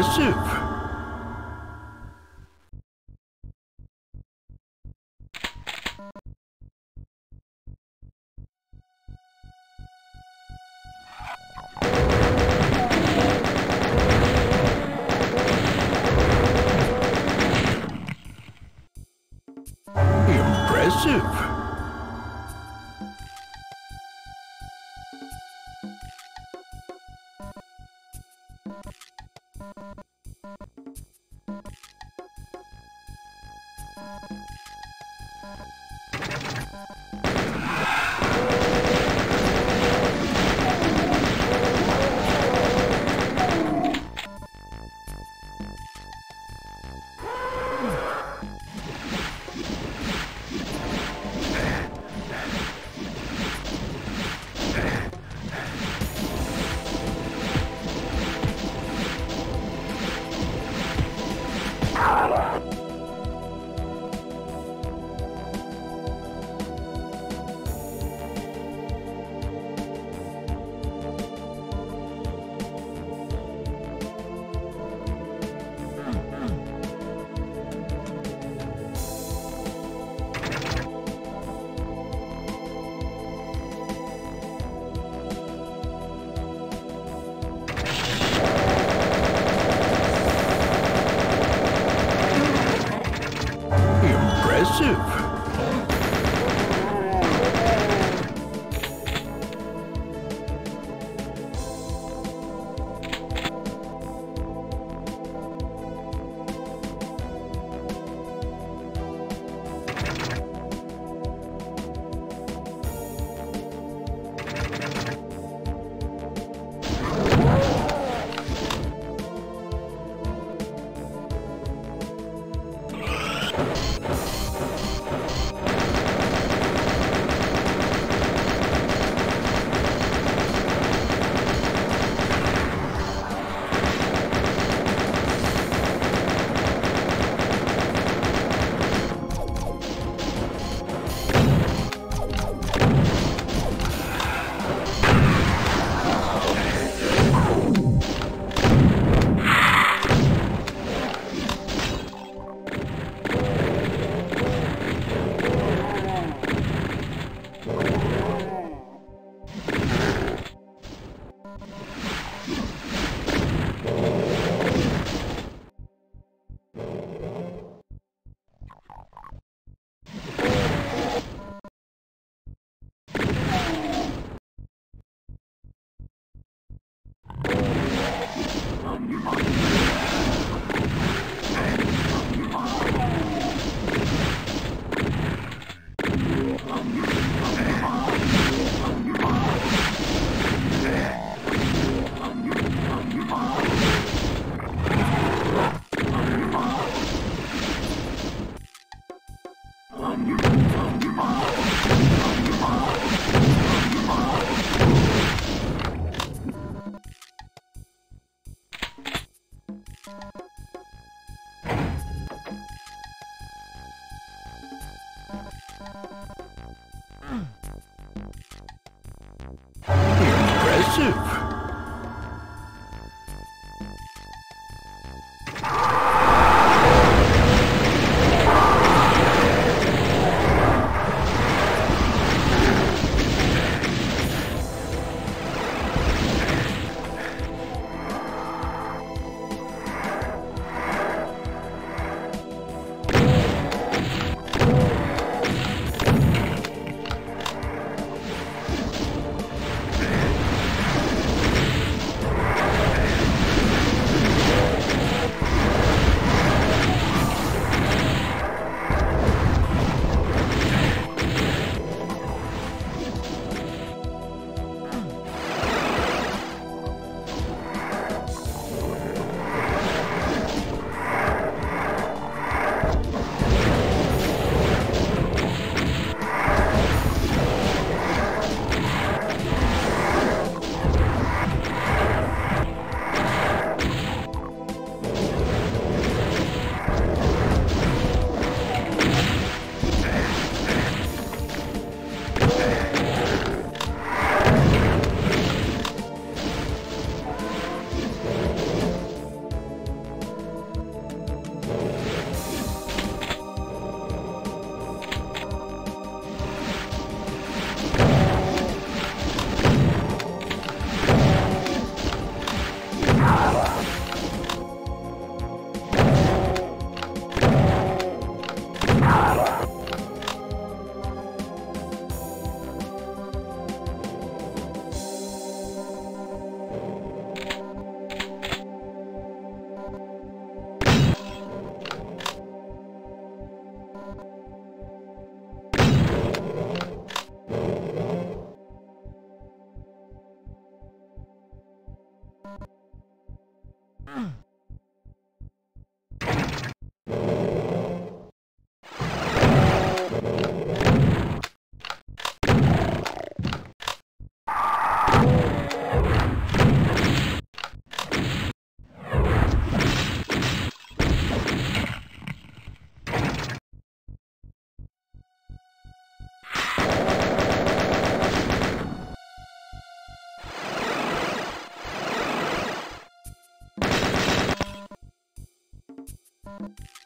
Impressive. Impressive. Ah! Impressive. Impressive. you